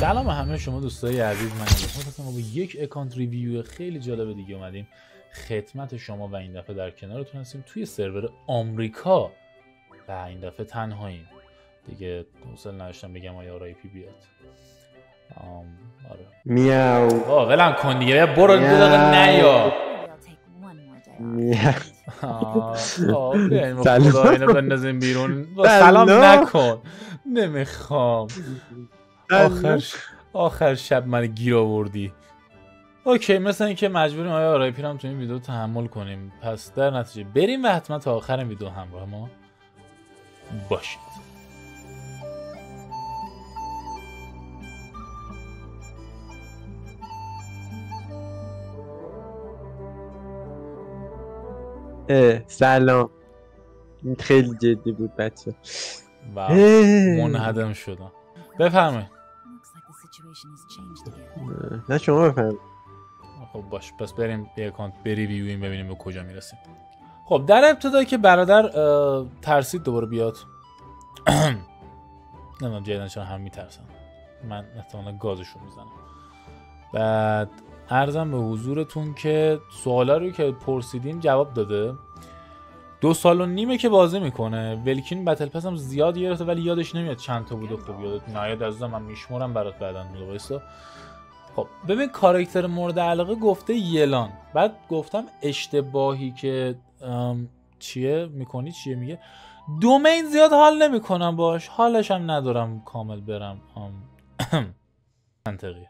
سلام همه شما دوستای عزیز من هستم با یک account review خیلی جالب دیگه اومدیم خدمت شما و این دفعه در کنارتون هستیم توی سرور آمریکا. و این دفعه تنهاییم. دیگه حوصله نداشتم بگم آیا آرای پی بیاد. آم آره. میاو. آه ولم کن دیگه. برو دو دقیقه نیا سلام. بندازیم بیرون. سلام نکن. نمی‌خوام. آخر آخر شب من گیر آوردی. اوکی مثل اینکه مجبوریم آیا آرای پیرم تو این ویدیو تحمل کنیم. پس در نتیجه بریم و حتما تا آخر این ویدیو همراه ما باشید. اه، سلام. خیلی جدی بود بچه. منهدم شدم. بفرمایید. نه شما بفهم خب باش. پس بریم به اکانت بریویویم ببینیم به کجا می‌رسیم. خب در ابتدا که برادر ترسید دوباره بیاد. نمی‌دونم جیدن چرا هم میترسن. من احتمالا گازشون می‌زنم. بعد ارزم به حضورتون که سوالا رو که پرسیدیم جواب داده. دو سال و نیمه که بازی می‌کنه. Welkin battle pass هم زیاد گرفته ولی یادش نمیاد چند تا بوده. خوب یادت نمیاد عزیزم من میشمرم برات بعدا وایسا خب ببین کاراکتر مورد علاقه گفته یلان. بعد گفتم اشتباهی که چیه؟ می‌کنی چیه میگه؟ domain زیاد حال نمی‌کنم باش. حالش هم ندارم کامل برم. منطقیه.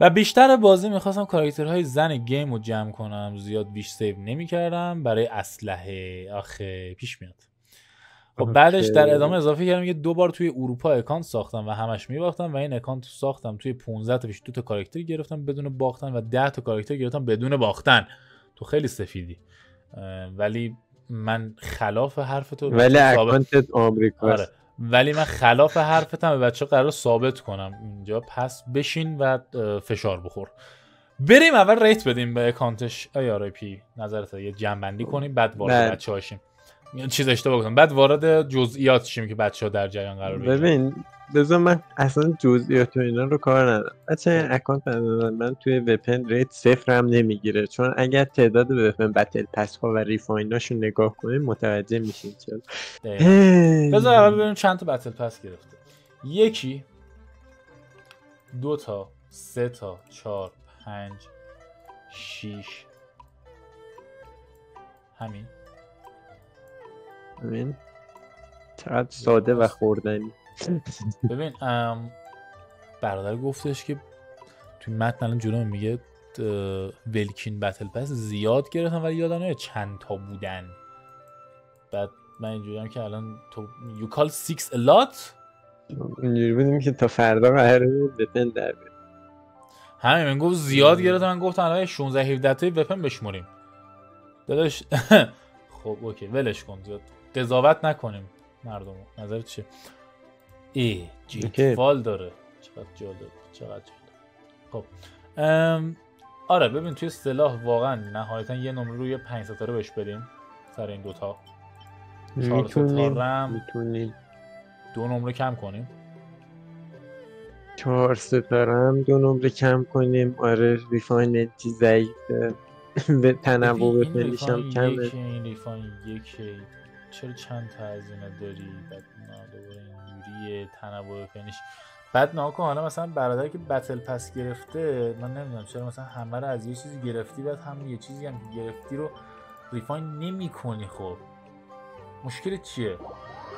و بیشتر بازی می‌خواستم کاراکترهای زن game رو جمع کنم. زیاد بیش save نمی‌کردم برای اسلحه. آخه پیش میاد. خب. بعدش در ادامه اضافه کردم یه دو بار توی اروپا اکانت ساختم و همش میباختم و این اکانت رو ساختم. توی 15 تا پیش دو تا کاراکتر گرفتم بدون باختن و 10 تا کاراکتر گرفتم بدون باختن. تو خیلی سفیدی. ولی من خلاف حرف تو ولی اکانتت آمریکا آره. ولی من خلاف حرفتم به بچه قرار ثابت کنم. اینجا پس بشین و فشار بخور. بریم اول ریت بدیم به اکانتش ای آر پی نظرت یه جنبندی کنیم بعد وارد. بچه هاشیم چیز اشتباه کنیم بعد وارد جزئیات شیم که بچه ها در جریان قرار بگیرن. ببین بذار من اصلا جزئیات و اینا رو کار ندارم. بچه این اکانت من توی weapon rate صفر هم نمی‌گیره. چون اگر تعداد وپن battle pass ها و refine اشو نگاه کنیم متوجه میشین چرا. بذار اول ببینیم چند تا battle pass گرفته. یکی دو تا سه تا چهار پنج شیش. همین. ببین. چقدر ساده و خوردنی. ببین ام، برادر گفتش که توی متن الان جلو میگه ولکین بتل پس زیاد گرفتن ولی یادم نمیاد چند تا بودن. بعد من اینجوریم که الان تو you call six a lot اینجوری بودیم که تا فردا قراره بود وپن در بیاد. همین من گفت زیاد گرفتن من گفتم الان 16 17 تا وپن بشمریم. داداش خب اوکی ولش کن زیاد. قضاوت نکنیم. مردم نظرت چیه؟ ای جیت اوکی. فال داره. چقدر جالب چقدر جالب. خب ام، آره ببین توی سلاح واقعا نهایتا یه نمره روی 5 ستاره بهش بدیم سر این دوتا. می‌تونیم رم. می‌تونیم. دو نمره کم کنیم. چهار ستاره هم دو نمره کم کنیم. آره ریفایننتی ضعیفه. به تنوع ریفاین کمه. این ریفاین یکی چرا چند تا هزینه داری؟ بعد دوباره اینجوریه تنوع فنیش. بعد ناکن حالا مثلا برادر که بتل پس گرفته من نمی‌دونم چرا مثلا همه رو از یه چیزی گرفتی بعد هم یه چیزی هم که گرفتی رو ریفاین نمی کنی خب. مشکل چیه؟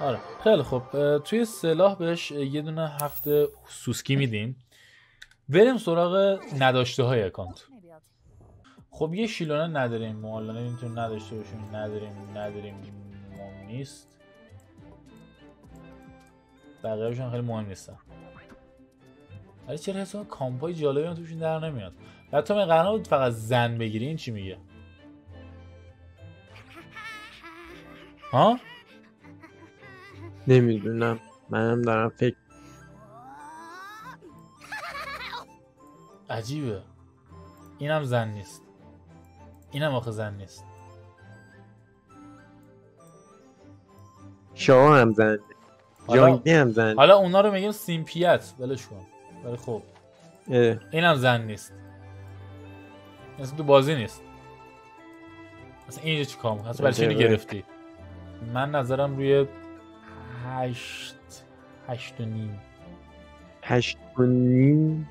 آره خیلی خب توی سلاح بهش یه دونه هفته سوسکی میدیم. بریم سراغ نداشته های اکانت. خب یه شیلانه نداریم معلانه می‌تونیم نداشته باشیم نداریم نداریم. نیست. بقیه‌شون خیلی مهم نیستن. ولی چرا حساب کامپای جالبی هم توشون در نمیاد. تو من قرار بود فقط زن بگیری این چی میگه؟ ها؟ نمی‌دونم. منم دارم فکر عجیبه. اینم زن نیست. اینم آخه زن نیست. شاه هم حالا- جانگی هم زنده حالا اونا رو میگیم سیمپیت. ولش کن. ولی خب. اینم زن نیست. مثل تو بازی نیست. اصلا اینجا چی کام؟ اصلا برای چی. گرفتی؟ من نظرم روی هشت هشت و نیم. هشت و نیم؟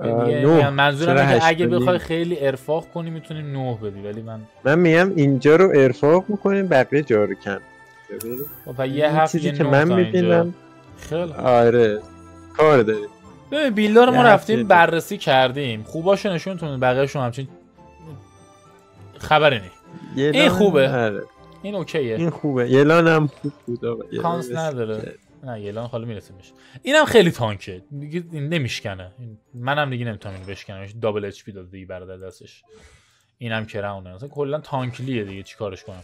نه. میگم منظورم اینه اگه؟ بخوای خیلی ارفاق کنی می‌تونی نه بدی ولی من من میگم اینجا رو ارفاق می‌کنیم بقیه جا رو کم. خب پس این یه هفت چیزی که من. می‌بینم. خیلی. آره. کار داریم. ببین بیلدا رو ما رفتیم بررسی کردیم. خوباشو نشونتون بقیه‌شون همچین خبری نی. این خوبه. آره. این اوکیه. این خوبه. یه لان هم خوب بود کانس نداره. نه یلان حالا می‌رسیم بهش اینم خیلی تانکه. دیگه نمیشکنه. منم دیگه نمی‌تونم اینو بشکنم دابل اچ پی داده دیگه برادر دستش. اینم کراونه مثلا کلا تانکلیه دیگه. چیکارش کنم.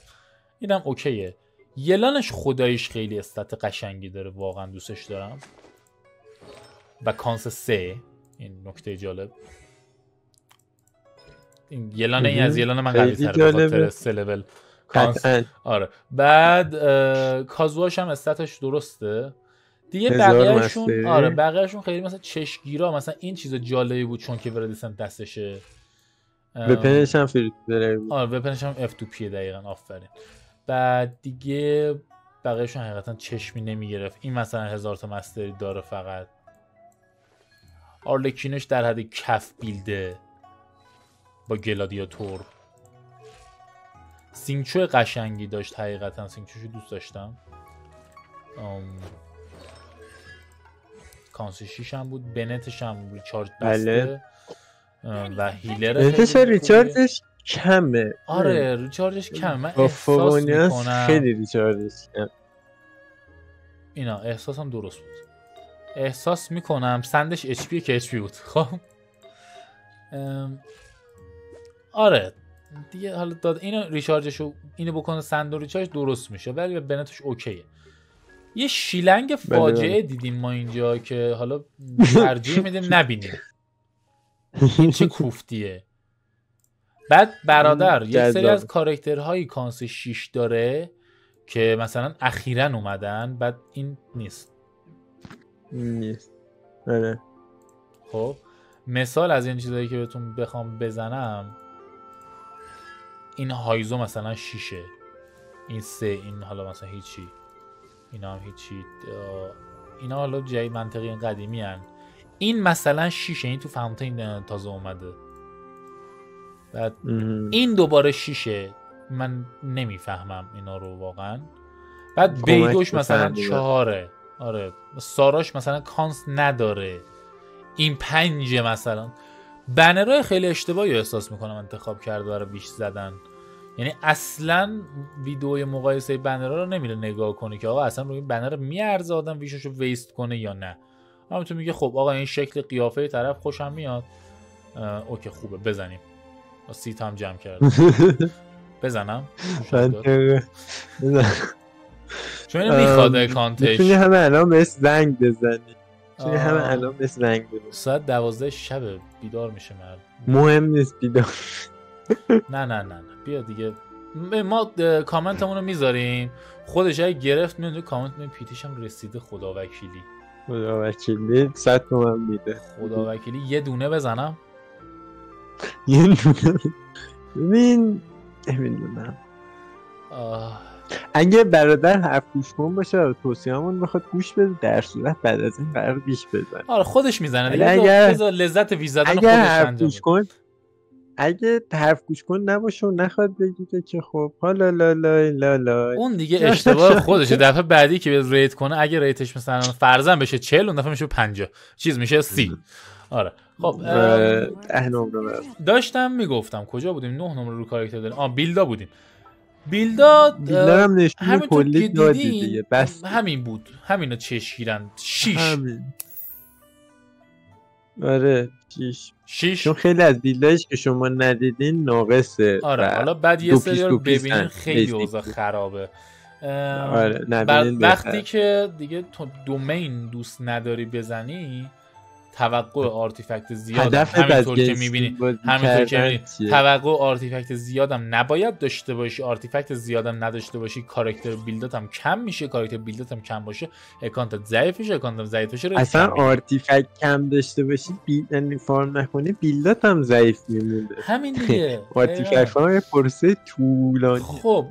اینم اوکیه. یلانش خداییش خیلی استات قشنگی داره واقعا دوستش دارم و کانس سه این نکته جالب این یلان این. از یلان من قوی تره به جالبه. خاطر سه لول کانس. آره بعد کازواش هم استاتش درسته دیگه بقیهشون. آره بقیهشون خیلی مثلا چشگیرا مثلا این چیز جالبی بود چون که وردیسنت دستشه ام، به پنش هم بود. آره weapon ش هم F2P دقیقا آفرین بعد دیگه بقیهشون حقیقتا چشمی نمی‌گرفت. این مثلا هزار تا mastery داره فقط. آرلکینش در حد کف build ه با گلادیاتور. سینچوی قشنگی داشت حقیقتا. سینچوشو دوست داشتم. ام... cons ی شیش هم بود بنتش هم recharge بسته. بله. و healer. recharge ش کمه. آره recharge ش کم من احساس می‌کنم. خیلی recharge ش کم اینا احساسم درست بود. احساس می‌کنم sands ش HP که HP بود. خب. ام، آره. دیگه حالا داد اینو recharge شو اینو بکنه sands و recharge درست میشه ولی به بنتش اوکیه. یه شیانگلینگ فاجعه بله. دیدیم ما اینجا که حالا ترجیح میدیم نبینیم. این چه کوفتیه؟ بعد برادر این یک سری. از کاراکترهایی کانس 6 داره که مثلا اخیرا اومدن بعد این نیست. نیست. آره. خب مثال از این چیزایی که بهتون بخوام بزنم این هایزو مثلا شیشه. این سه این حالا مثلا هیچی. اینا هم هیچی. اینا حالا جای منطقی قدیمی هن. این مثلا شیشه این تو فاونتین تازه اومده. بعد. این دوباره شیشه. من نمی‌فهمم اینا رو واقعا. بعد بیدوش به مثلا. چهاره. آره. ساراش مثلا کانس نداره. این پنجه مثلا. بنرهای خیلی اشتباهی رو احساس می‌کنم انتخاب کرده برای بیش زدن. یعنی اصلا ویدئوی مقایسه banner ها رو نمیره نگاه کنی که آقا اصلا روی این banner میارزه آدم wish ش رو waste کنه یا نه. همونطور میگه خب آقا این شکل قیافه طرف خوشم میاد. اوکی خوبه. بزنیم. با سیت هم جمع کرد بزنم. چون اینو می‌خواد اکانتش می‌تونی همه الان بهش زنگ بزنی. آه. همه الان بهش زنگ بزنی. ساعت دوازده شب بیدار میشه مرد. مهم نیست بیدار. نه نه نه نه. بیا دیگه. ما کامنتمون رو می‌ذاریم خودش اگه گرفت میاد کامنت می پیتیش هم رسیده خدا وکیلی خدا وکیلی صد تومن میده. خدا وکیلی یه دونه بزنم. یه دونه ببین نمی‌دونم. اگه برادر حرف گوش کن باشه و توصیه‌مون بخواد گوش بده در صورت بعد از این قرار بیش بزن آره خودش می‌زنه دیگه. اگر- لذت ویز زدن خودش حرف انجام گوش. کن اگه حرف گوش کن نباشه و نخواد بگیره که خب حالا لا لا لا لا اون دیگه اشتباه خودشه. دفعه بعدی که ریت کنه اگه ریتش مثلا فرضاً بشه 40 اون دفعه میشه 50 چیز میشه 30 آره. خب ده نمره. داشتم می‌گفتم کجا بودیم؟ نه نمره رو کاراکتر داریم. آ بیلدا بودیم. بیلدا بیلدارم نشون همینطور که کلی دادی بس. همین بود. همینا چشگیرن. شیش. همین. آره شیش. شیش. چون خیلی از build اش که شما ندیدین ناقصه آره حالا بعد یه دو سری piece رو دو piece ببینین. خیلی اوضاع. خرابه. آره وقتی که دیگه تو domain دوست نداری بزنی توقع artifact زیاد همینطور که می‌بینی همینطور که می‌بینی. توقع artifact زیادم نباید داشته باشی. artifact زیادم نداشته باشی کاراکتر build ت هم کم میشه کاراکتر build ت هم کم باشه. اکانتت ضعیف میشه اکانتت ضعیف بشه rate اصلا. artifact کم داشته باشی build یعنی farm نکنی build ات هم ضعیف میمونه. همین دیگه. artifact farm یه پروسه طولانی. خب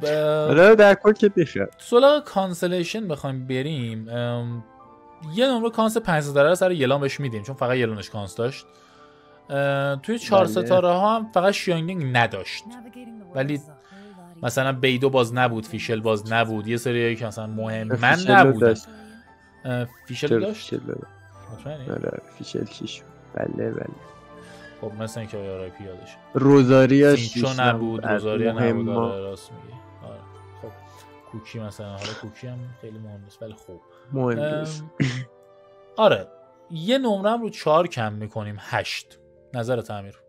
حالا در کل که بخیر سراغ constellation بخوایم بریم. یه نمره cons 5 ستاره رو سر یلان بهش میدیم چون فقط یلانش cons داشت. توی چهار بله. ستاره ها هم فقط شیانگلینگ نداشت. ولی مثلا بیدو باز نبود فیشل باز نبود یه سری که مثلا مهم من. اه، فیشل داشت؟ فیشل؟ آره چیش بله بله. خب مثل اینکه آره پی یادش روزاریا شیش نبود روزاریا نبود. مهما. آره راست میگی. آره خب. کوکی مثلا. حالا کوکی هم خیلی مهم نیست ولی خب مهم نیست. آره یه نمره هم رو چهار کم می‌کنیم هشت. نظر تعمیر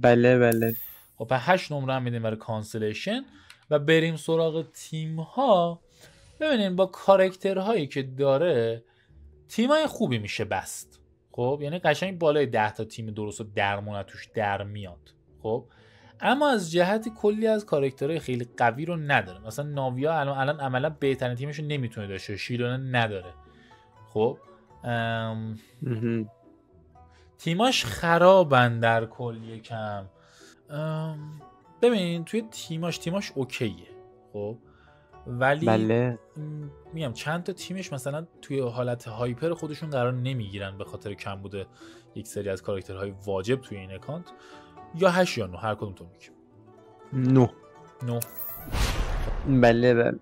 بله بله. خب پس هشت نمره هم میدیم برای constellation و بریم سراغ تیم ها ببینیم با کارکترهایی که داره تیم های خوبی میشه بست. خب یعنی قشنگ بالای ده تا تیم درست و درمون توش در میاد. خب اما از جهت کلی از کارکترهای خیلی قوی رو نداره. مثلا ناویا الان الان عملا بهترین تیمش نمی‌تونه داشته شیلونن نداره. خب ام،. تیماش خرابن در کل یکم. ام، ببین توی تیماش تیماش اوکیه. خب ولی بله. میگم چند تا تیمش مثلا توی حالت هایپر خودشون قرار نمی‌گیرن به خاطر کم بوده یک سری از کاراکترهای واجب توی این اکانت. یا 8 یا 9 هر کدوم تو میگی نو 9 بله بله.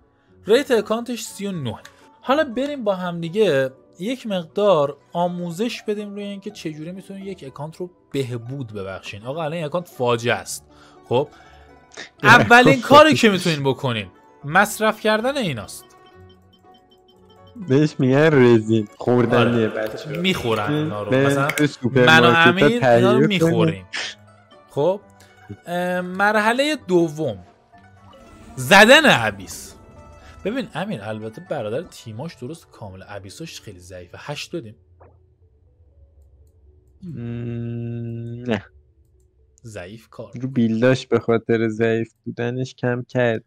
rate اکانتش 39 حالا بریم با همدیگه یک مقدار آموزش بدیم روی اینکه چجوری می‌تونید یک اکانت رو بهبود ببخشین. آقا الان این اکانت فاجعه است. خب؟ اولین کاری که می‌تونین بکنین مصرف کردن ایناست. بهش میگن رزین خوردنیه آره. می‌خورن اینا رو. مثلا من و امیر اینا رو. می‌خوریم. خب مرحله دوم. زدن عبیس. ببین امیر البته برادر تیماش درست کامل. عبیساش خیلی ضعیفه. هشت دادیم. نه. ضعیف کار. رو بیلداش به خاطر ضعیف بودنش کم کرد.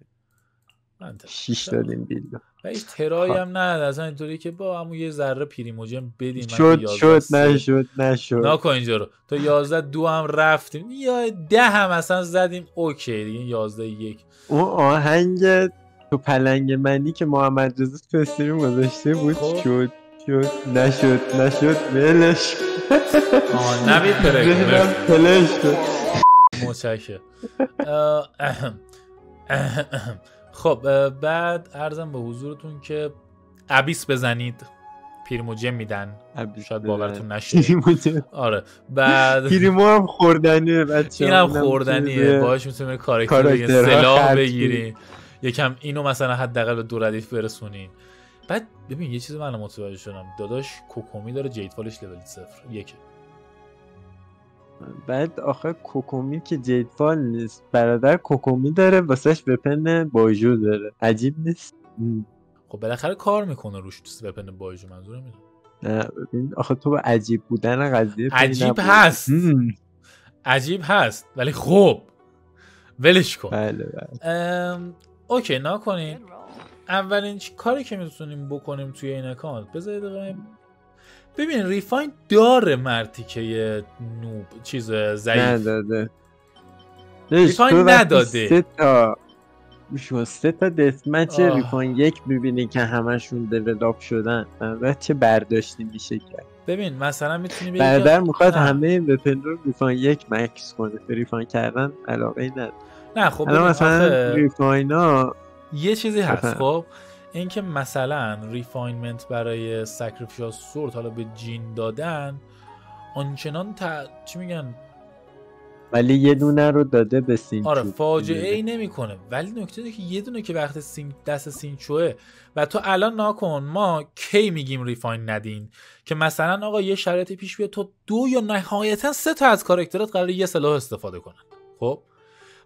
شیش دادیم بیلدا. و هیچ ترایی. هم نه اصلا اینطوری که با همون یه ذره پریموجم بدیم شد که 11 شد. نشد نشد. نکن اینجا رو. تا 11 دو هم رفتیم. یا ده هم اصلا زدیم. اوکی دیگه 11 یک. اون آهنگ تو پلنگ منی که محمد رضا تو استریم گذاشته بود خب. شد شد نشد نشد ولش آه ذهنم پلش شد خب بعد ارزم به حضورتون که عبیس بزنید. پیرموجم میدن. شاید باورتون نشه. آره. بعد پیریمو هم خوردنیه بچه اینم خوردنیه. باهاش می‌تونیم کارکتر سلاح خرج بگیریم یکم اینو مثلا حداقل به دو ردیف برسونین بعد ببین یه چیز من متوجه شدم. داداش کوکومی داره جید فالش لول صفر. یکه. بعد آخه کوکومی که جید فال نیست. برادر کوکومی داره واسهش وپن باجو داره. عجیب نیست. خب بالاخره کار می‌کنه روش تو وپن بایجو منظورم اینه نه ببین آخه تو به عجیب بودن قضیه عجیب. هست. عجیب هست. ولی خب ولش کن. بله بله. اوکی نکنین اولین چی- کاری که می‌تونیم بکنیم توی این اکانت بذارید ببین ریفاین داره مرتیکه نوب چیز ضعیف نداده ریفاین نداده. سه تا شما سه تا دسمچ آه. ریفاین یک ببینی که همشون دیولاپ شدن و چه برداشتی میشه کرد ببین مثلا می‌تونی بگی برادر که- می‌خواد. همه وپن رو ریفاین یک مکس کنه به ریفاین کردن علاقه نداره نه خب مثلا ریفاین ها یه چیزی هست. خب اینکه مثلا ریفاینمنت برای سکریفیشال سورت حالا به جین دادن آنچنان تا... چی میگن؟ ولی یه دونه رو داده به سینچو. آره فاجعه ای نمی‌کنه. ولی نکته اینه که یه دونه که وقت سین دست سینچوه و تو الان ناکن ما کی میگیم ریفاین ندین؟ که مثلا آقا یه شرایطی پیش بیاد تو دو یا نهایتا سه تا از کاراکترات قرار یه سلاح استفاده کنن. خب؟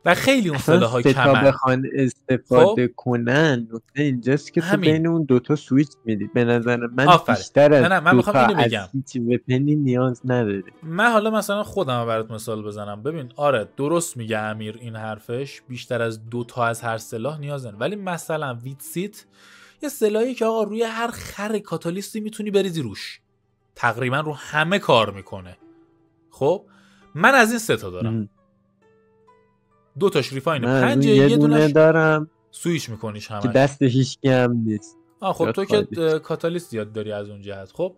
و خیلی اون تا کمن بخوان استفاده کنن نکته اینجاست که تو همین. بین اون دوتا سویچ میدی به نظر من آفرین. بیشتر از نه، نه، من می‌خوام دوتا اینو از بگم. وپنی نیاز نداری من حالا مثلا خودم برات مثال بزنم. ببین آره درست میگه امیر این حرفش. بیشتر از دو تا از هر سلاح نیاز نداره ولی مثلا ویتسیت یه سلاحی که آقا روی هر خر کاتالیستی می‌تونی بریزی روش. تقریبا رو همه کار می‌کنه. خب؟ من از این سه تا دارم. م. دو تاش ریفاین پنج یه دونه دارم. سویش میکنیش که همه دست هیچ هم نیست. آه خب زیاد تو که کاتالیست یاد داری از اون جهت خب؟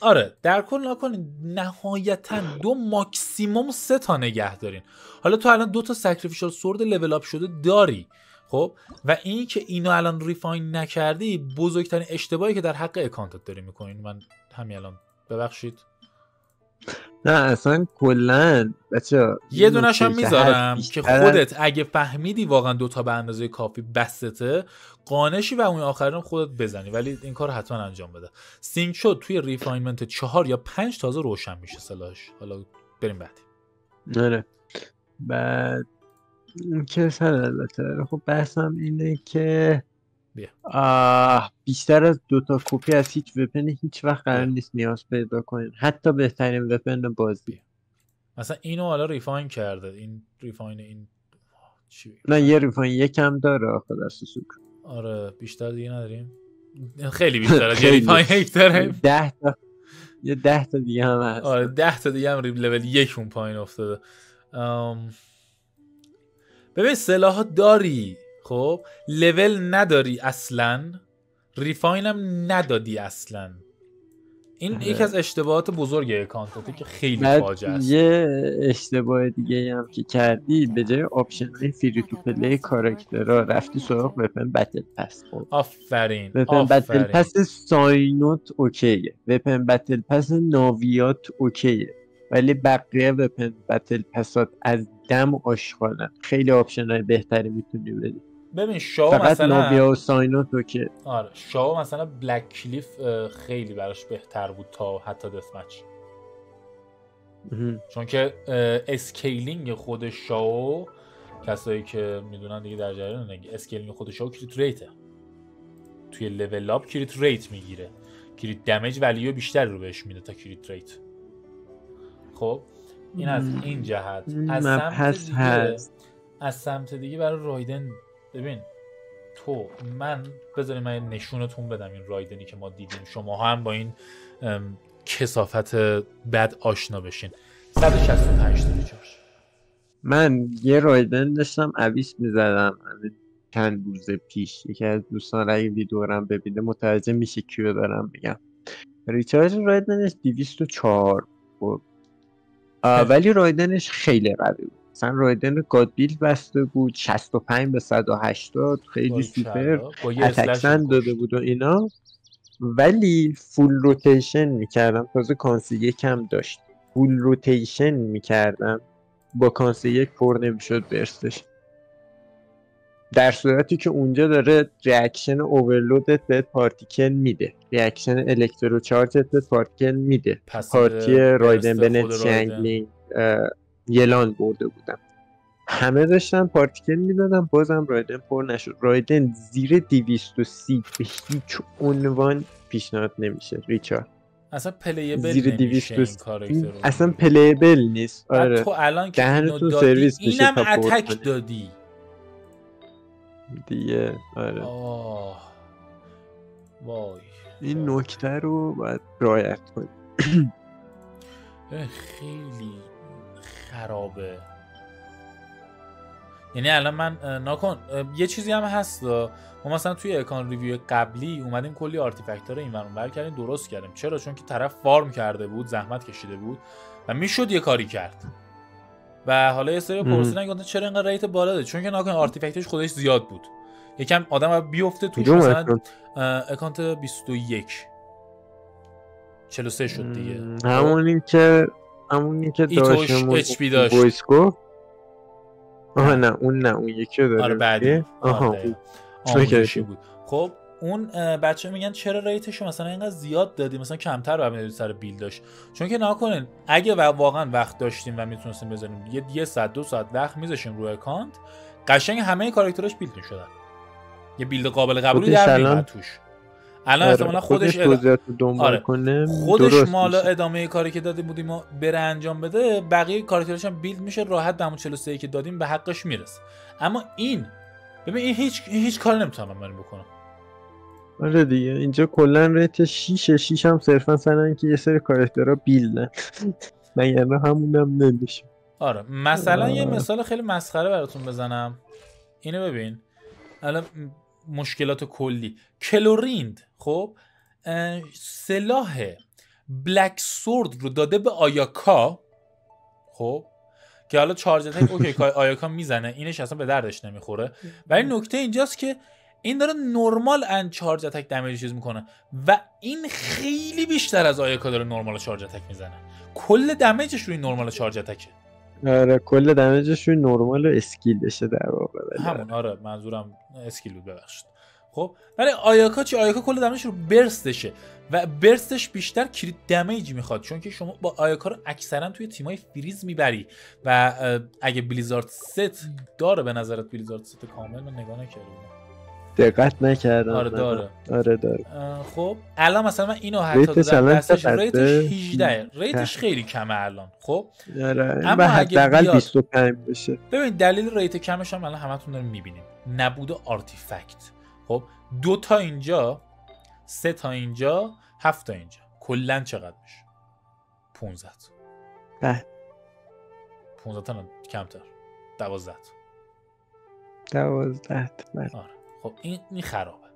آره در کل نکنین نهایتا دو ماکسیموم سه تا نگه دارین. حالا تو الان دو تا سکریفیشال سورد لول اپ شده داری خب؟ و این که اینو الان ریفاین نکردی بزرگترین اشتباهی که در حق اکانتت داری می‌کنین من همین الان ببخشید. نه اصلا کلا بچه یه دونش هم می‌ذارم که خودت اگه فهمیدی واقعا دوتا به اندازه کافی بستته قانشی و اون آخرین خودت بزنی. ولی این کار حتما انجام بده. سینک شد توی ریفاینمنت چهار یا پنج تازه روشن میشه سلاش حالا بریم بعدی. آره. بعد که سر البته. خب بحثم اینه که بیا. بیشتر از دوتا کپی از هیچ weapon هیچ وقت قرار. نیست نیاز پیدا کنین حتی بهترین weapon بازی. مثلا اینو حالا refine کرده. این refine این چی؟ نه یه refine یکم داره آخه در سوسوک آره بیشتر دیگه نداریم. خیلی بیشتر از یه. refine یک داره ده تا یه ده تا دیگه هم هست. آره ده تا دیگه هم لول یک اون پایین افتاده. ببین سلاح داری. خب لول نداری اصلا. refine هم ندادی اصلا. این آره. یکی از اشتباهات بزرگ اکانتته که خیلی فاجعه است. یه اشتباه دیگه هم که کردی به جای option های free to play کاراکترها رفتی سراغ weapon battle pass خب. آفرین weapon battle pass ساینوت okay ه weapon battle pass ناویات okay ه ولی بقیه weapon battle pass ات از دم آشغالن. خیلی option های بهتری می‌تونی بدی. ببین شاو فقط مثلا ناویا و ساینوت okay آره شاو مثلا Blackcliff خیلی براش بهتر بود تا حتی Deathmatch. چون که scaling خود شاو کسایی که می‌دونن دیگه در جریان نگی scaling خود شاو crit rate ه توی level up crit rate می‌گیره. crit damage value بیشتر رو بهش میده تا crit rate. خب این از. این جهت. از سمت دیگه هست. از سمت دیگه برای رایدن ببین تو من بذاری من نشونتون بدم این رایدنی که ما دیدیم. شما هم با این کثافت بد آشنا بشین. 165 تا recharge. من یه رایدن داشتم abyss می‌زدم. چند روز پیش یکی از دوستان اگه ویدیورم ببینه متوجه میشه کیو دارم میگم. recharge رایدنش 204 بود. ولی رایدنش خیلی قوی بود. مثلا رایدن god build بسته بود 65 به 180 خیلی سوپر. اتکسن داده. بود و اینا. ولی full rotation می‌کردم. تازه cons ی یکم داشت. full rotation می‌کردم. با cons ی یک پر نمی‌شد burst ش در صورتی که اونجا داره reaction overloaded ت بهت particle میده. reaction electro-charged ت بهت particle میده. party رایدن بنت رایدن. شنگلینگ یلان برده بودم. همه داشتن particle می‌دادم بازم رایدن پر نشد. رایدن زیر 230 به هیچ عنوان پیشنهاد نمیشه recharge. اصلا پلیبل زیر نمیشه 230 این کاراکتر رو. اصلا پلیبل نیست. آره. تو الان که اینو دادی اینم اتک. دادی. دیگه آره. آه. وای. این نکته رو باید رعایت کنید ببین خیلی. خرابه. یعنی الان من ناکن یه چیزی هم هست ما مثلا توی account review قبلی اومدیم کلی artifact رو این اونور کردیم درست کردیم. چرا؟ چون که طرف farm کرده بود زحمت کشیده بود و می‌شد یه کاری کرد. و حالا یه سری. پرسیدن گفتن چرا اینقدر rate بالا چون که ناکن artifact ش خودش زیاد بود. یکم آدم باید بیفته توش کدوم مثلا account؟ اه، account 21 43 شد دیگه. م، همونی که همونی که ایتوش داشتمون HP داشت. وایس گفت آها نه اون نه اون یکی رو داره. آره بعدی؟ آها آره. بود. خب اون بچه میگن چرا ریتش مثلا اینقدر زیاد دادی؟ مثلا کمتر برمیداری سر بیلداش چون که نکنین اگه واقعا وقت داشتیم و می‌تونستیم بزنیم یه یه ساعت دو ساعت وقت میذاشیم روی اکانت قشنگ همه کاراکتراش بیلد می‌شدن. یه بیلد قابل قبولی در میاد توش. الان آره، احتمالاً خودش اد- آره. کنه خودش مالا میشه. ادامه کاری که دادیم بودیم و بره انجام بده بقیه کاراکترش هم بیلد میشه راحت همون 43 که دادیم به حقش می‌رسه. اما این ببین این هیچ این هیچ کار نمی‌تونم من بکنم. آره دیگه. اینجا کلا ریت 6 6 هم صرفا سر اینکه یه سری کاراکترها بیلدن. مگر همونم نمیشه. آره. مثلا یه آه. مثال خیلی مسخره براتون بزنم. اینو ببین. الان مشکلات کلی. کلوریند خب سلاح بلک سورد رو داده به آیاکا خب که حالا charge attack okay که آیاکا می‌زنه اینش اصلا به دردش نمی‌خوره. ولی نکته اینجاست که این داره normal and charge attack damage چیز می‌کنه و این خیلی بیشتر از آیاکا داره normal charge attack می‌زنه. کل damage ش روی normal charge attack ه آره کل damage ش روی نرمال و skill شه در واقع همون آره. منظورم skill بود ببخشید. خب ولی آیاکا چی؟ آیاکا کل damage رو burst شه و burst ش بیشتر crit damage می‌خواد چون که شما با آیاکا رو اکثرا توی تیمای فریز می‌بری و اگه Blizzard set داره به نظرت Blizzard set کامل؟ من نگاه نکردم. دقت نکردم آره. داره. آره داره. خب الان مثلا من اینو حتی rate ش دادم دستش؟ rate ش 18 rate ش خیلی کمه الان خب؟ آره اما به حداقل بیاد- 25 بشه. ببین دلیل rate کمش هم الان همتون داریم می‌بینیم نبود artifact. خب دو تا اینجا سه تا اینجا هفت تا اینجا. کلا چقدر میشه؟ 15 ده 15 تا کمتر. 12 تا. دوازده بله. آره. خب این این خرابه.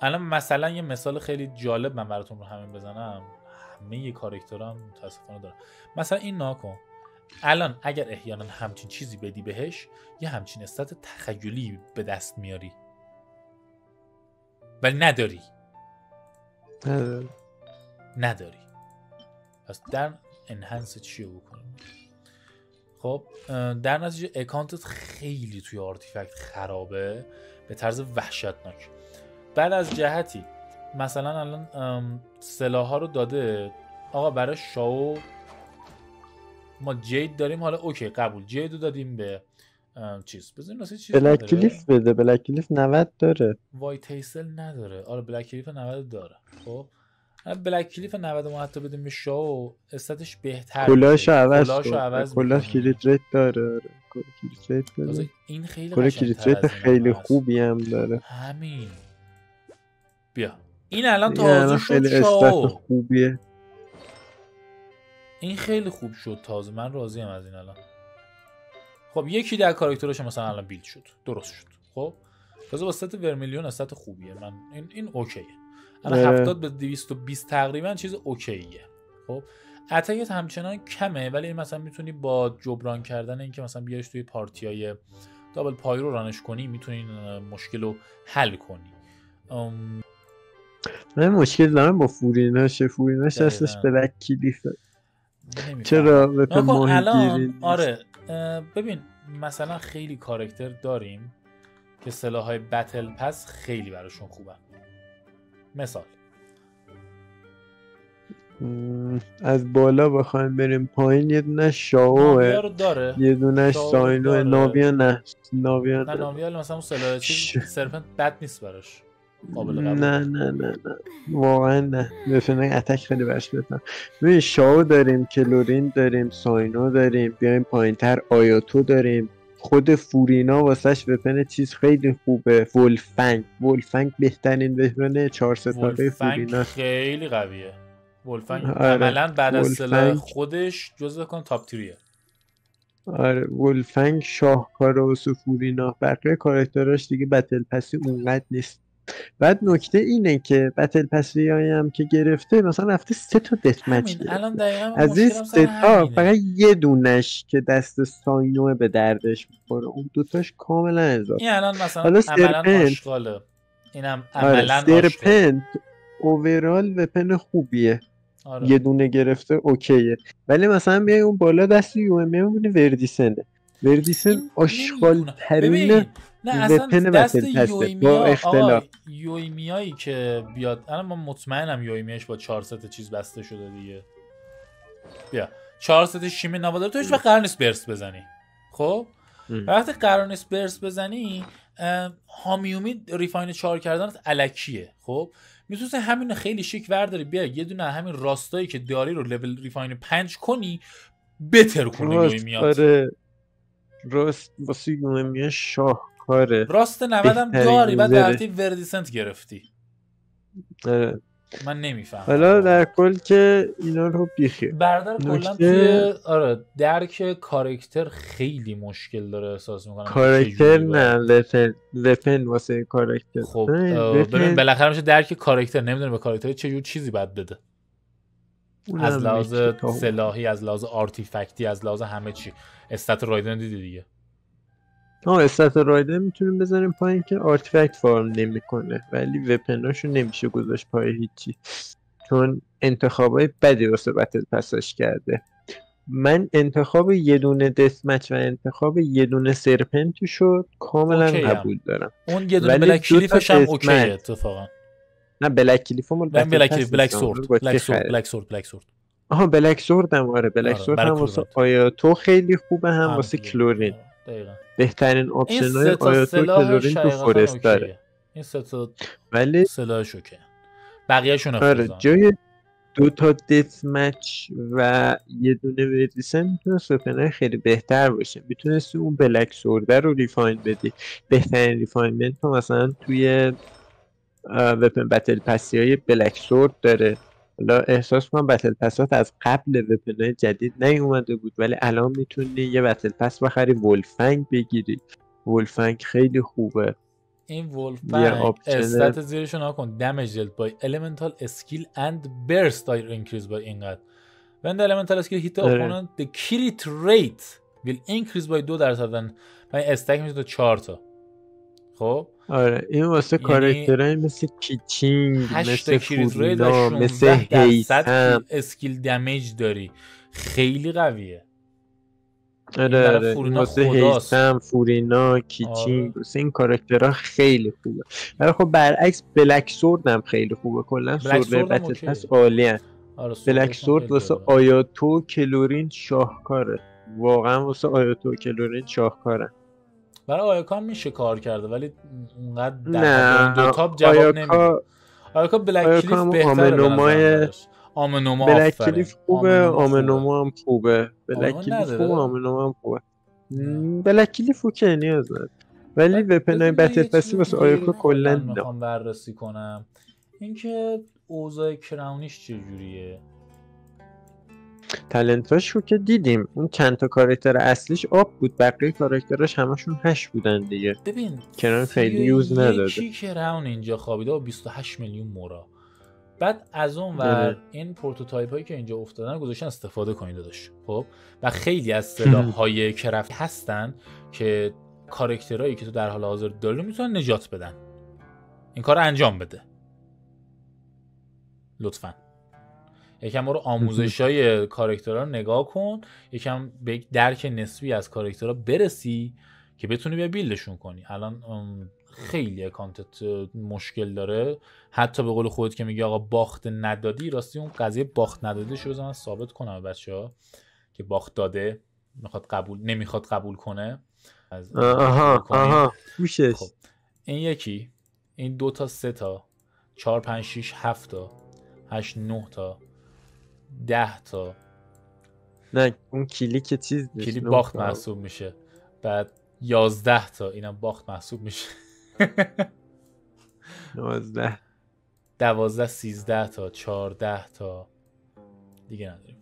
الان مثلا یه مثال خیلی جالب من براتون رو همین بزنم. همه یه کارکترام متاسفانه دارم مثلا این ناکن. الان اگر احیانا همچین چیزی بدی بهش یه همچین استات تخیلی به دست میاری. ولی نداری. آره. نداری. پس در انهانس چی رو بکنیم؟ خب در نتیجه اکانتت خیلی توی آرتیفکت خرابه. به طرز وحشتناک. بعد از جهتی مثلا الان سلاح رو داده. آقا برای شاو ما جید داریم. حالا اوکی قبول. جید رو دادیم به چیز. بزنین واسه چیز بلک؟ کلیف بده. بلک کلیف 90 داره. وایت هیسل نداره. آره بلک کلیف 90 داره. خب؟ بلک کلیف 90 ما حتی بدیم به شاو استاتش بهتر کلاشو. عوض کلاشو. عوض کلاش. کلیت ریت داره. آره کل کلیت ریت داره. این خیلی ریت خیلی. خوبی هم داره. همین. بیا. این الان تازه شد خیلی استات خوبیه. این خیلی خوب شد تازه. من راضیم از این الان. خب یکی در کاراکترش مثلا الان بیلد شد. درست شد. خب؟ تازه با ست ورمیلیون استات خوبیه. من این این اوکیه. الان آره. 70 به 220 تقریبا چیز اوکیه خب اتکت همچنان کمه ولی این مثلا می‌تونی با جبران کردن اینکه مثلا بیاش توی پارتیای دابل پای رو رانش کنی می‌تونی مشکل رو حل کنی ام، من مشکل دارم با فوریناش فوریناش. اصلش بلک نمی‌فهمم. چرا به الان؟ آره ببین مثلا خیلی کارکتر داریم که سلاح های بتل پس خیلی براشون خوبن مثال. از بالا بخوایم بریم پایین یه دونه شاوه داره. یه شاو ساینو. ناویا نه ناویا نه ناویا مثلا اون سلاح چیز ش- سرپنت بد نیست براش. قابل قبول. نه نه نه. نه واقعا نه. بفنه اتک خیلی برش بتن ببین شاو داریم کلورین داریم ساینو داریم. بیایم پایین تر آیاتو داریم. خود فورینا واسش وپن چیز خیلی خوبه. ولفنگ ولفنگ بهترین وپن چهار ستاره فورینا خیلی قویه. ولفنگ آره. عملا بعد از سلاح. خودش جزو کن تاپ تریه آره. ولفنگ شاهکار واسه فورینا بقیه کارکتراش دیگه بتل پسی اونقدر نیست. بعد نکته اینه که بتل پسی هم که گرفته مثلا رفته سه تا دت مچ. الان از این سه تا. فقط یه دونش که دست ساینو به دردش می‌خوره. اون دوتاش کاملا اضافه. این الان مثلا حالا عملا اینم عملا سرپنت اوورال وپن خوبیه. آره. یه دونه گرفته اوکیه. ولی مثلا بیای اون بالا دست یو ام وردیسنه وردیسن آشغال. ترین نه اصلا وپن دست با یویمیا اختلاف. یویمیایی که بیاد الان من مطمئنم یویمیاش با چهار ست چیز بسته شده دیگه. بیا. چهار ست شیمی نوا داره تو هیچ وقت قرار نیست برس بزنی. خب. وقتی قرار نیست برس بزنی هامیومی ریفاین چهار کردنت الکیه. خب؟ می‌تونی همین خیلی شیک ورداری. بیا یه دونه همین راستایی که داری رو لول ریفاین پنج کنی بتر کنی آره. راست واسه یومیه شاهکاره راست 90 هم بهترین داری بعد. رفتی وردیسنت گرفتی. آره. من نمی‌فهمم. حالا در کل که اینا رو بیخیر برادر کلا توی آره درک کارکتر خیلی مشکل داره احساس می‌کنم. کارکتر نه وپن وپن واسه کارکتر خب ببین بالاخره میشه درک کارکتر نمی‌دونه به کارکتر چه چیزی باید بده. از لحاظ سلاحی از لحاظ آرتیفکتی از لحاظ همه چی. استات رایدن دیدی دیگه؟ آه استات رایدر می‌تونیم بذاریم پایین که آرتفکت فارم نمی‌کنه ولی وپناشو نمیشه گذاشت پای هیچی. چون انتخابای بدی واسه بتل پساش کرده. من انتخاب یه دونه دست مچ و انتخاب یه دونه سرپنتو شد کاملا. قبول دارم. اون یه دونه بلک کلیفش هم دست اوکی مچ. اتفاقا. نه بلک کلیف من بتل بلک کلیف بلک. سورد بلک سورد؟ بلک سورد بلک سورد آها بلک سورد هم آره بلک آره، سورد هم واسه کلورینت. آیاتو خیلی خوبه هم هم واسه. کلورین آره،. بهترین آپشن های آیاتو سلاح کلورین تو فورست داره. این سه تا ولی سلاحش اوکی بقیهشون آره افتضاحن. جای دو تا دث مچ و یه دونه وردیسن می‌تونست وپنای خیلی بهتر باشه می‌تونستی اون بلک سورده رو ریفاین بدی بهترین refinement رو مثلا توی weapon battle pass ی های Black Sword داره. حالا احساس کنم battle pass ات از قبل weapon ای جدید نیومده بود ولی الان می‌تونی یه battle pass بخری Wolf-Fang بگیری. Wolf-Fang خیلی خوبه. این Wolf یه Fang option- stat زیرش رو نکن damage dealt by elemental skill and burst are increased by اینقدر when the elemental skill hit the آره. opponent the crit rate will increase by 2 درصد و و این استک میشه تا 4 تا. خب آره این واسه یعنی کاراکترهای مثل کیچینگ 8 مثل فورینا مثل 16 درصد هیسم اسکیل دمیج داری خیلی قویه آره برای آره فورینا واسه. هیسم فورینا کیچینگ آره. واسه این کاراکترها خیلی خوبه ولی خب برعکس بلک سورد هم خیلی خوبه کلا سورد. پس عالی. آره بلک سورد خیلی واسه. آیاتو کلورین شاهکاره واقعا واسه آیاتو کلورین شاهکاره برای آیاکا میشه کار کرده ولی اونقدر در اون دو تاپ جواب نمیده. آیاکا آیاکا بلک آیاکا کلیف بهتره به آمنوما بلک. کلیف خوبه آمنوما هم خوبه. بلک کلیف؟ خوبه آمنوما هم خوبه. بلک کلیف اوکی نیاز نداره ولی وپنای بتل پسی واسه آیاکا کلا می‌خوام بررسی کنم. اینکه اوضاع crown یش چجوریه؟ talent اش رو که دیدیم. اون چند تا کاراکتر اصلیش آب بود بقیه کاراکتراش همشون هش بودن دیگه. ببین crown خیلی use نداده. یکی crown اینجا خوابیده با 28 میلیون mora. بعد از اون ور آره. این prototype هایی که اینجا افتادن گذاشتن استفاده کنید داداش. خب؟ و خیلی از سلاح های craft هستن که کارکترهایی که تو در حال حاضر داری می‌تونن نجات بدن. این کار انجام بده. لطفا. یکم برو آموزش های کارکترها رو نگاه کن. یکم به یک درک نسبی از کارکترها برسی که بتونی به build شون کنی. الان خیلی اکانتت مشکل داره. حتی به قول خودت که میگی آقا باخت ندادی راستی اون قضیه باخت نداده شو من ثابت کنم بچه ها که باخت داده می‌خواد قبول نمی‌خواد قبول کنه. از آها. آها گوشش خب این یکی این دو تا سه تا چهار پنج شیش هفت تا هشت نه تا. ده تا. نه اون کلیک چیز نیست. کلی باخت. محسوب میشه. بعد یازده تا اینم باخت محسوب میشه. نوازده دوازده سیزده تا چهارده تا. دیگه نداریم.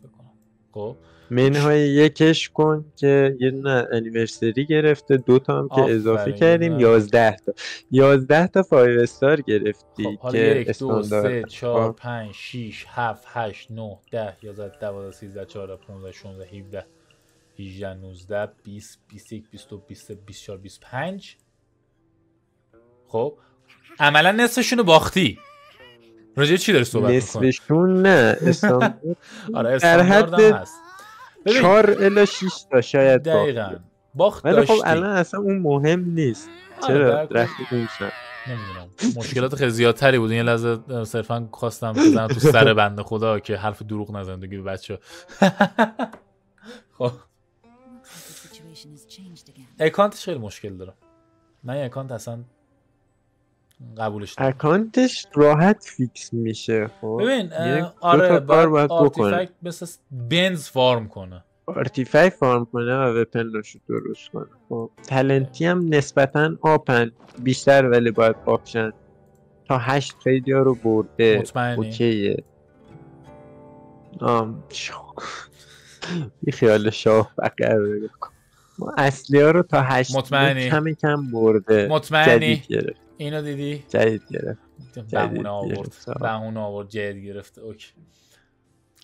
خب. منهای یکش کن که یه دونه anniversary گرفته دو تا هم که اضافه کردیم. یازده تا. یازده تا five star گرفتی خب حالا که یک دو سه چهار پنج شیش هفت هشت نه ده یازده دوازده سیزده چهارده پونزده شونزده هیوده هیجده نوزده بیست بیست یک بیست دو بیست بیست چهار بیست پنج. خب. عملا نصفشون رو باختی. راجع چی داری صحبت می‌کنی؟ نصفشون نه. استاندارد آره در استاندارد حد هم هست. ببین چهار الا شیش تا شاید دقیقا. باخت ولی داشتی. خب الان اصلا اون مهم نیست. آره، چرا در رفتی اونشن نمی‌دونم. مشکلات خیلی زیادتری بود. یه لحظه صرفا خواستم بزنم تو سر بنده خدا که حرف دروغ نزن دیگه بچه خب. اکانتش خیلی مشکل داره. من این اکانت اصلا قبولش ندارم اکانتش راحت fix میشه خب؟ ببین آره کار باید artifact مثل بنز farm کنه. artifact farm کنه و weapon رو درست کنه خب؟ talent ی هم نسبتا up ن بیشتر ولی باید up شن. تا هشت خیلی ها رو برده. مطمئنی؟ okay ه. آم بی خیال شاه ما اصلی ها رو تا هشت مطمئنی؟ کم کم برده. مطمئنی؟ اینو دیدی؟ جدید گرفت. بهونه آورد. بهونه آورد. جدید گرفت. okay.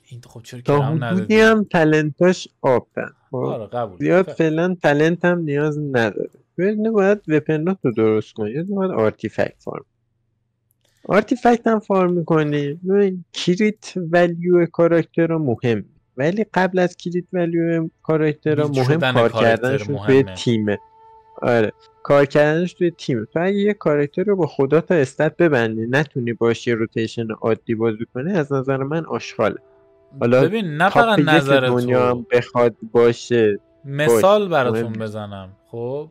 این خب چرا تا crown ندادی؟ هم talent اش up ن خب؟ آره قبول. زیاد ف- فعلا talent هم نیاز نداره. یه باید weapon رو درست کنی. یه باید artifact farm artifact هم farm می‌کنی. ببین crit value کاراکتر رو مهم. ولی قبل از کریت ولیو کاراکتر رو مهم کار کردنشون توی. تیمه. آره. کار کردنش توی تیمه. تو اگه یه کاراکتر رو با خدا تا استت ببندی نتونی باش یه روتیشن عادی بازی کنی از نظر من آشغاله. حالا ببین نه فقط نظر دنیا هم بخواد باشه مثال. براتون نیست. بزنم. خب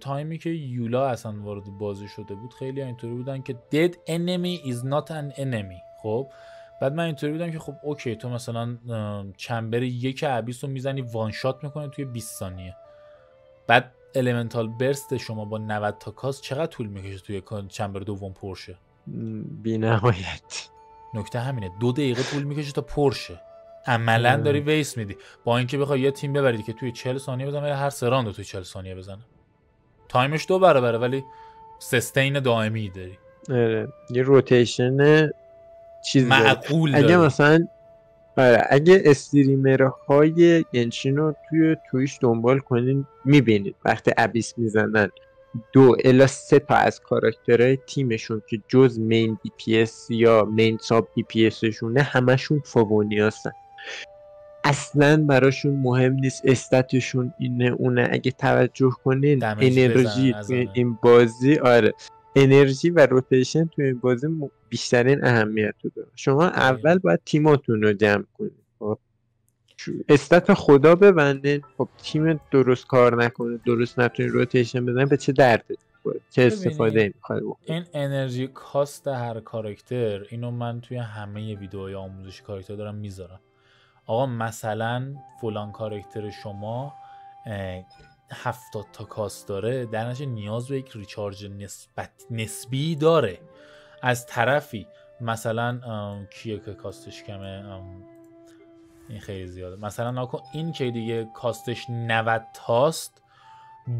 تایمی که یولا اصلا وارد بازی شده بود خیلی اینطوری بودن که dead enemy is not an enemy. خب بعد من اینطوری بودم که خب okay تو مثلا chamber یک abyss رو می‌زنی one shot می‌کنه توی 20 ثانیه. بعد elemental burst شما با 90 تا cost چقدر طول می‌کشه توی chamber دوم پرشه؟ بی نهایت نکته همینه. دو دقیقه طول می‌کشه تا پرشه. عملا. داری waste میدی. با اینکه بخوای یه تیم ببرید که توی 40 ثانیه بزنه ولی هر سه راند رو توی 40 ثانیه بزنه. time ش دو برابره ولی sustain دائمی داری. آره. یه rotation چیز. معقول اگه مثلا آره اگه streamer های گنشین رو توی Twitch دنبال کنین می‌بینید وقتی abyss می‌زنن دو الا سه تا از کاراکترهای تیمشون که جز main DPS یا main sub DPS شونه همشون فاگونی هستن اصلا براشون مهم نیست stat شون اینه اونه. اگه توجه کنین انرژی توی. این بازی آره. انرژی و روتیشن توی این بازی بیشترین اهمیت رو داره. شما اول باید تیماتون رو جمع کنید. خب؟ استات خدا ببندین خب تیم درست کار نکنه درست نتونی روتیشن بزنین به چه می‌خوره؟ چه استفاده می‌خوای بکنی؟ این انرژی کاست هر کاراکتر اینو من توی همه ویدیوهای آموزشی کاراکتر دارم می‌ذارم. آقا مثلا فلان کاراکتر شما اه، هفتاد تا کاست داره در نیاز به یک ریچارج نسبت نسبی داره. از طرفی مثلا کیه که کاستش کمه؟ این خیلی زیاده. مثلا ناکن این که دیگه کاستش 90 تاست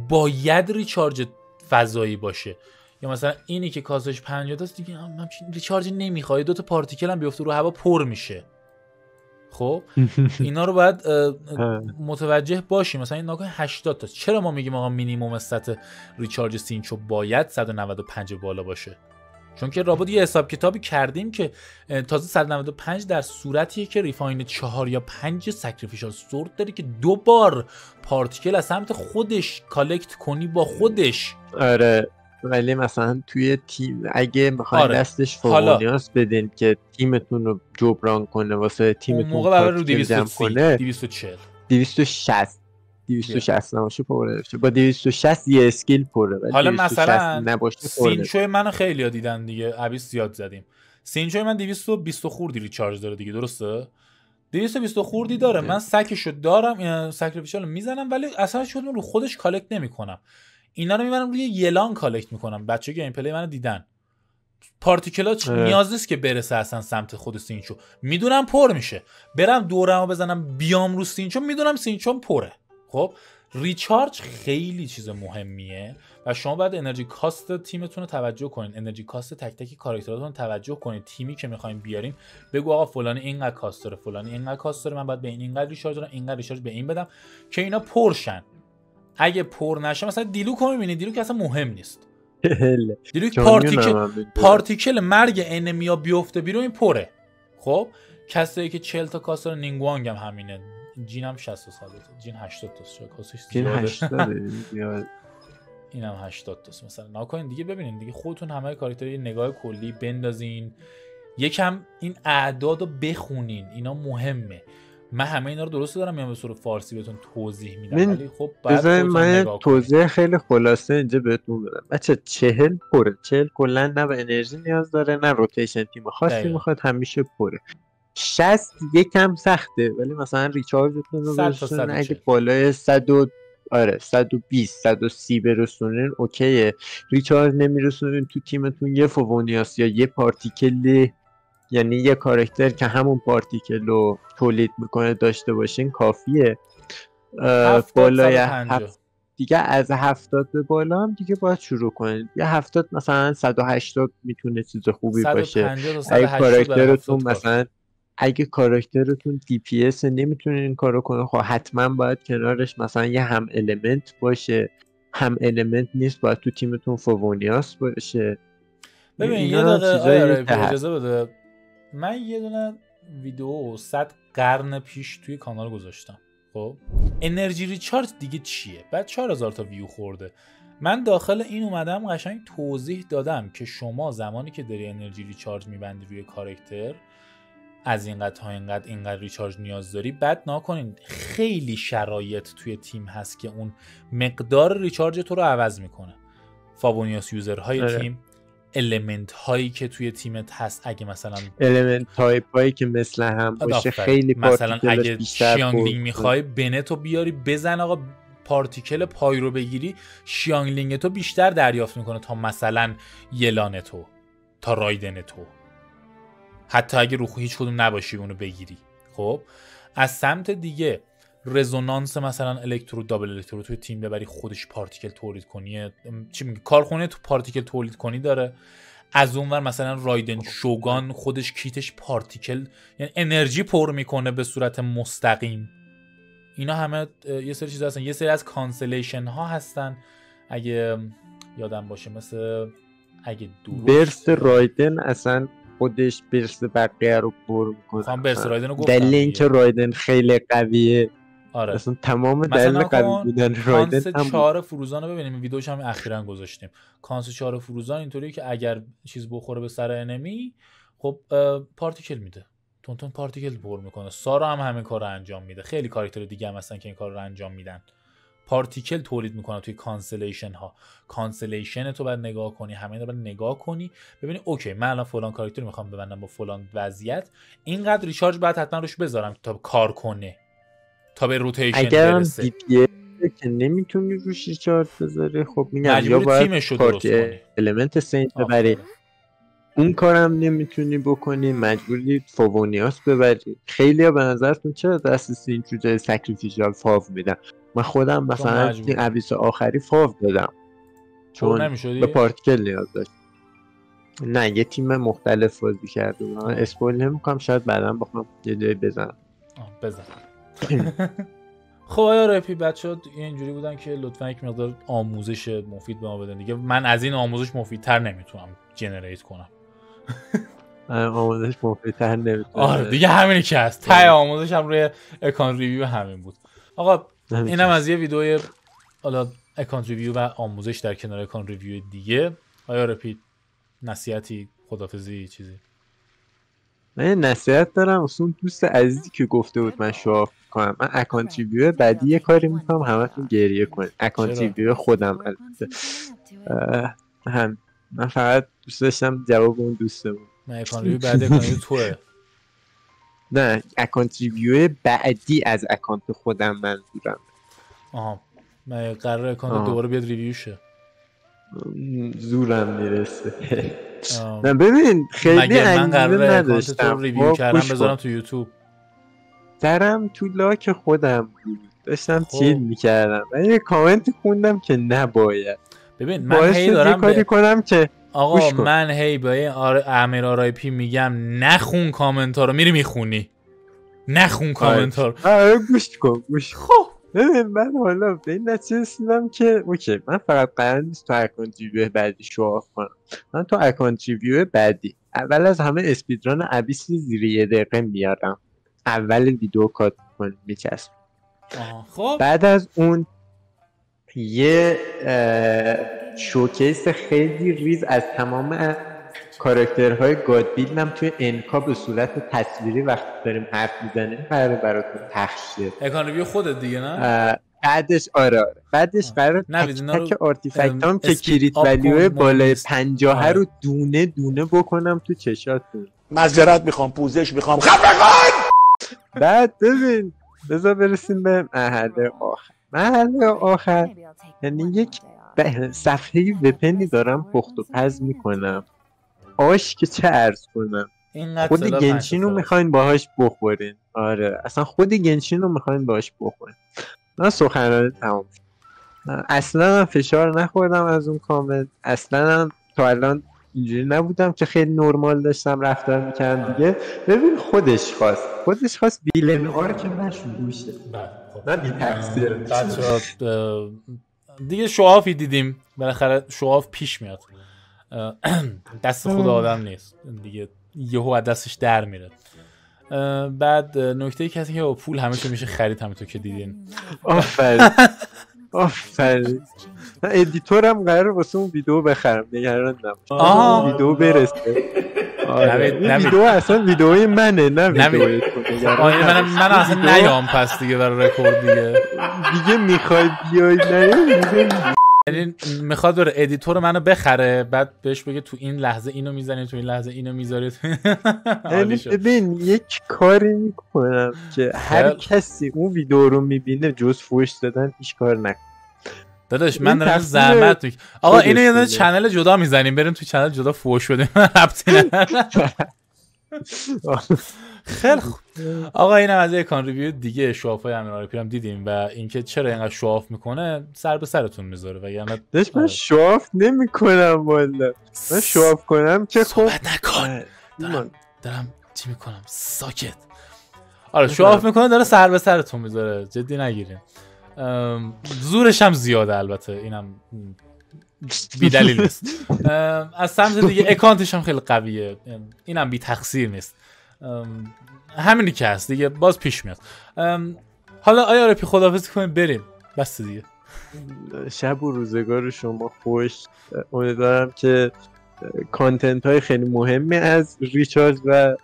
باید ریچارج فضایی باشه. یا مثلا اینی که کاستش 50 تاست دیگه هم- همچین ریچارج نمی‌خواد دو تا پارتیکل هم بیفته رو هوا پر میشه. خب؟ اینا رو باید. متوجه باشیم. مثلا این ناگاه 80 تا. چرا ما میگیم آقا مینیمم stat recharge سینچو باید 195 بالا باشه؟ چون که رابط یه حساب کتابی کردیم که تازه 195 در صورتیه که refine 4 یا 5 Sacrificial Sword داره که دو بار particle از سمت خودش collect کنی با خودش. آره. ولی مثلا توی تیم اگه می‌خواین آره. دستش. Favonius بدین که تیمتون رو جبران کنه واسه تیمتون موقع برای رو particle جمع 230 کنه 240 260 260 نباشه پر نمیشه با 260 یه skill پره ولی حالا 260 مثلا نباشه. سینچوی منو خیلی دیدن دیگه abyss زیاد زدیم. سینچوی من 220 خوردی recharge داره دیگه درسته؟ 220 خوردی داره. من C6 شو دارم Sacrificial می‌زنم ولی اصلا شد رو خودش collect نمی‌کنم. اینا رو می‌برم روی یلان collect می‌کنم. بچه gameplay منو دیدن. particle ات. نیاز نیست که برسه اصلا سمت خود سینچو. می‌دونم پر میشه. برم دورمو بزنم بیام رو سینچو می‌دونم سینچو پره. خب recharge خیلی چیز مهمیه و شما باید energy cost تیمتون رو توجه کنین. energy cost تک تک کاراکتراتون رو توجه کنین. تیمی که می‌خوایم بیاریم بگو آقا فلانی اینقدر cost داره فلانی اینقدر cost داره من باید به این اینقدر recharge دارم اینقدر recharge به این بدم که اینا پرشن. اگه پر نشه مثلا دیلو رو می‌بینی دیلو که اصلا مهم نیست. هله. دیلو جانیون particle. particle مرگ enemy ا بیفته بیرون این پره. خب؟ کسایی که 40 تا کاست داره نینگوانگ هم همینه. جین هم 60 سالته جین 80 تا زیاده. 80 زیاد. اینم 80 تاست. مثلا ناکنین دیگه ببینین دیگه خودتون همه کاراکتر نگاه کلی بندازین. یکم این اعداد رو بخونین. اینا مهمه. من همه اینا رو درست دارم میام به صورت فارسی بهتون توضیح میدم. من- ولی خب خودتون من. توضیح خیلی خلاصه اینجا بهتون بدم. بچه چهل پره. چهل کلا نه به انرژی نیاز داره نه روتیشن تیم. خاصی. می‌خواد همیشه پره. 60 یکم سخته ولی مثلا ریچارجتون رو 100 تا برسونین 140. اگه بالای 100 و آره 120 130 برسونین اوکیه. ریچارج نمیرسونین تو تیمتون. یه فوونیاس یا یه پارتیکل یعنی یه کارکتر که همون پارتیکل رو تولید می‌کنه داشته باشین کافیه اه، 70 بالای 150. هفت دیگه از هفتاد به بالا هم دیگه باید شروع کنید یه هفتاد مثلا 180 می‌تونه چیز خوبی باشه 150 تا اگه 180 برای کاراکترتون 70 کار. مثلا اگه کاراکترتون DPS نمی‌تونه این کارو کنه خب حتما باید کنارش مثلا یه هم element باشه هم element نیست باید تو تیمتون Favonius باشه ببین یه دقیقه که هست. اجازه بده من یه دونه ویدیو 100 قرن پیش توی کانال گذاشتم. خب؟ energy recharge دیگه چیه؟ بعد 4000 تا ویو خورده. من داخل این اومدم قشنگ توضیح دادم که شما زمانی که داری energy recharge میبندی روی کارکتر از اینقدر تا اینقدر اینقدر recharge نیاز داری بد نکنین خیلی شرایط توی تیم هست که اون مقدار recharge تو رو عوض می‌کنه. Favonius user های. تیم element هایی که توی تیمت هست اگه مثلا element type هایی که مثل هم باشه. خیلی مثلا اگه شیانگلینگ می‌خوای بنتو بیاری بزن آقا particle pyro بگیری شیانگلینگ تو بیشتر دریافت می‌کنه تا مثلا یلان تو تا رایدن تو. حتی اگه رو هیچ کدوم نباشی اونو بگیری. خب از سمت دیگه resonance مثلا Electro double Electro توی تیم ببری خودش particle تولید کنی. چی میگه کارخونه تو particle تولید کنی داره. از اونور مثلا رایدن شوگان خودش kit ش particle یعنی انرژی پر می‌کنه به صورت مستقیم. اینا همه یه سری چیز هستن. یه سری از constellation ها هستن. اگه یادم باشه مثل اگه درست برست رایدن اصلا خودش burst بقیه رو پر می‌کنه. خواهم burst رایدن رو گفتم دلیل. اینکه رایدن خیلی قویه. آره. اصلا تمام دلیل قوی بودن cons رایدن هم بود. چهار فروزان رو ببینیم ویدیوش هم اخیرا گذاشتیم. cons چهار فروزان اینطوریه که اگر چیز بخوره به سر enemy خب particle میده. تونتون particle پر می‌کنه. سارا هم همین کار رو انجام میده. خیلی کاراکتر دیگه هم هستن که این کار رو انجام میدن. particle تولید می‌کنه توی constellation ها constellation تو باید نگاه کنی همه اینا باید نگاه کنی. ببینی اوکی من الان فلان کاراکتر می‌خوام ببندم با فلان وضعیت. اینقدر recharge باید حتما روش بذارم تا کار کنه. تا به rotation اگر هم برسه که نمی‌تونی روش recharge بذاری خب میگم یا باید کنی. element سینت ببری. اون کارم نمی‌تونی بکنی مجبوری Favonius ببری. خیلی ها به نظرتون چرا دست تو جای Sacrificial Fav میدن؟ من خودم مثلا. این اویس آخری فاو دادم. پر چون به پارتیکل نیاز داشت. نه یه تیم مختلف بازی کرده من اسپویل نمی‌کنم شاید بعدا بخوام یه جایی بزنم. بزن. خب آیا رپی بچه اینجوری بودن که لطفا یک مقدار آموزش مفید به ما بدن؟ دیگه من از این آموزش مفیدتر نمی‌تونم جنریت کنم. من آموزش مفیدتر نمی‌تونم. آره دیگه همینی که هست. ته آموزش هم روی account review همین بود. آقا اینم از یه ویدیو حالا account review و آموزش در کنار account review دیگه. آیا آرپی نصیحتی خدافزی چیزی؟ من نصیحت دارم. اون دوست عزیزی که گفته بود من show off کنم. من account review بعدی یه کاری می‌کنم همتون گریه کنید. account? review خودم البته هم من فقط دوست داشتم جواب اون دوستمون. من account review بعد account review توه. نه account review بعدی از account خودم منظورم. آها. من قرار account. دوباره بیاد review شه. زورم می‌رسه. نه ببین خیلی مگه من قرار account نداشتم. رو review کردم. بذارم تو یوتیوب درم تو لاک خودم بود. داشتم خب. chill می‌کردم. و یه کامنت خوندم که نباید. ببین من هی دارم کاری. کنم که آقا کن. من هی به این آر... امیر آرپی میگم نخون کامنت ها رو. میری می‌خونی. نخون کامنت ها رو. آره گوش کن گوش خب. ببین من حالا به این نتیجه رسیدم که اوکی من فقط قرار نیست تو account review بعدی شو کنم. من تو account review بعدی اول از همه speedrun Abyss ی زیر یه دقیقه میارم. اول ویدیو cut میچسب. خب. بعد از اون یه showcase خیلی ریز از تمام کاراکترهای god build م توی Enka به صورت تصویری وقتی داریم حرف می‌زنیم قرار براتون پخش شه. account review خودت دیگه نه؟ بعدش آره آره. بعدش قرار تک تک artifact هم که crit value بالای. پنجاه آره. رو دونه دونه بکنم تو چشاتون. معذرت می‌خوام پوزش می‌خوام. خفه بعد ببین بذار برسیم به مرحله آخر. مرحله آخر یعنی یک ب- صفحه وپنی دارم پخت و پز می‌کنم. آش که چه ارز کنم؟ اینقدر خود گنشین رو می‌خواین باهاش بخورین. آره اصلا خود گنشین رو می‌خواین باهاش بخورین. من سخنرانی تمام شد. من اصلا هم فشار نخوردم از اون کامنت. اصلا هم تا الان اینجوری نبودم که خیلی نرمال داشتم رفتار می‌کردم دیگه. ببین خودش خواست. خودش خواست بیلن آر که نشون گوشه. نه بی تقصیر دیگه شوافی دیدیم. بالاخره شواف پیش میاد. دست خود آدم نیست. دیگه یهو از دستش در میره. بعد نکته ای که با پول همه میشه خرید همونطور که دیدین. آفرین. editor م قرار واسه اون ویدیو بخرم. نگران نباش ویدیو برسه. آره. این نوید. ویدیو اصلا ویدیوی منه نه نگران آه، من. من اصلا ویدیو نیام پس دیگه برای رکورد دیگه. دیگه می‌خوای بیای دیگه یعنی می‌خواد بره editor منو بخره بعد بهش بگه تو این لحظه اینو می‌زنی تو این لحظه اینو می‌ذاری یعنی. ببین یک کاری می‌کنم که هر. کسی اون ویدیو رو می‌بینه جز فوش دادن هیچ کار نکنه داداش من دارم زحمت می‌کشم آقا اینو یه. channel جدا می‌زنیم بریم تو channel جدا فوش بدیم ربطی. خیلی خوب. آقا اینم از یک account review دیگه show off های امیر آرپی هم دیدیم و اینکه چرا اینقدر show off می‌کنه سر به سرتون می‌ذاره. و یعنی داشت من show off نمی‌کنم والا. من show off کنم که خب صحبت نکن. دارم. دارم چی می‌کنم؟ ساکت. آره show off می‌کنه داره سر به سرتون می‌ذاره. جدی نگیرین. زورش هم زیاده البته. اینم بی دلیل نیست. از سمت دیگه اکانتش هم خیلی قویه. اینم بی تقصیر نیست. همینی که هست دیگه باز پیش میاد. حالا آیا رپی خدافزی کنیم بریم. بس دیگه. شب و روزگار شما خوش. امیدوارم که کانتنت های خیلی مهمی از ریچارد و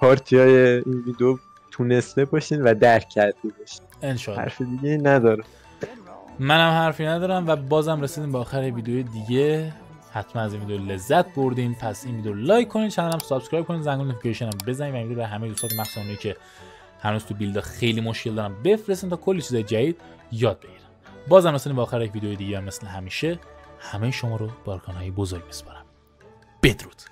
پارتی های این ویدیو تونسته باشین و درک کرده باشین. انشاءالله. حرف دیگه ندارم. منم حرفی ندارم و بازم رسیدیم به آخر ویدیو دیگه. حتما از این ویدیو لذت بردین. پس این ویدیو لایک کنین channel هم subscribe کنین زنگوله notification هم بزنین و این ویدیو به همه دوستات مخصوصا که هنوز تو build خیلی مشکل دارن بفرستین تا کلی چیزای جدید یاد بگیرن. بازم رسیدیم به آخر یک ویدیو دیگه مثل همیشه همه شما رو به Archon های بزرگ میسپارم. بدرود.